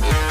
Yeah.